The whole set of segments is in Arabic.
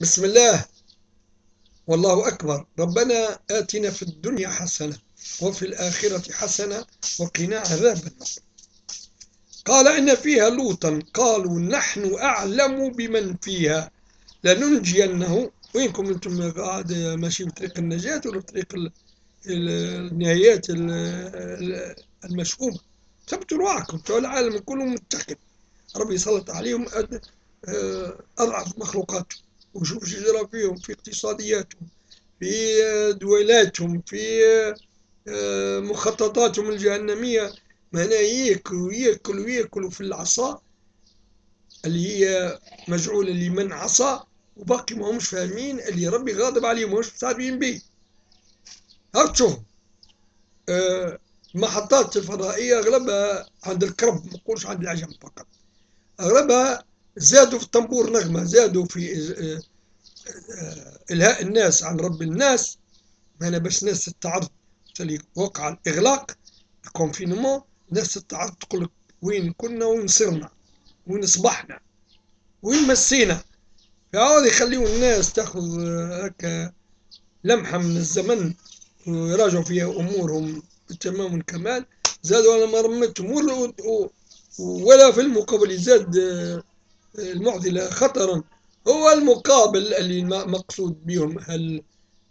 بسم الله. والله أكبر. ربنا آتنا في الدنيا حسنة وفي الآخرة حسنة وقنا عذاب النار. قال إن فيها لوطا. قالوا نحن أعلم بمن فيها. لننجينه. وينكم أنتم قاعد ماشي بطريق النجاة ولا بطريق النهايات المشؤومة؟ ثبتوا رواحكم. العالم كله متحد ربي يسلط عليهم. آه، أضعف مخلوقاته وشوف إيش جرى فيهم في اقتصادياتهم في دولاتهم في آه، مخططاتهم الجهنمية. معناها ياكلوا ياكلوا ياكلوا في العصا اللي هي مجعولة لمن عصى وباقي ما همش فاهمين اللي ربي غاضب عليهم همش مستعبين به. هاك تشوف آه، المحطات الفضائية أغلبها عند الكرب ما نقولش عند العجم فقط. أغلبها زادوا في الطنبور نغمة زادوا في آه، آه، إلهاء الناس عن رب الناس أنا باش ناس تتعرض وقع الإغلاق الكونفينمون ناس تتعرض تقول لك وين كنا وين صرنا وين صبحنا وين مسينا. فعاود يخليو الناس تاخذ آه، هكا لمحة من الزمن ويراجعوا فيها أمورهم بالتمام والكمال. زادوا على ما ولا في المقابل زاد المعضلة خطرا. هو المقابل اللي مقصود بهم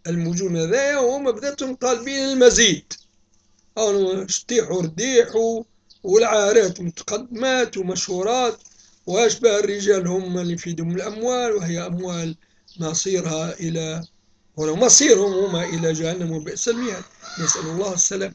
المجون هذايا وهم بداتهم طالبين المزيد. أو شطيح رديح والعارات متقدمات ومشهورات. وأشبه الرجال هم اللي في يدهم الأموال وهي أموال مصيرها إلى مصيرهم هما إلى جهنم وبئس المهاد. نسأل الله السلام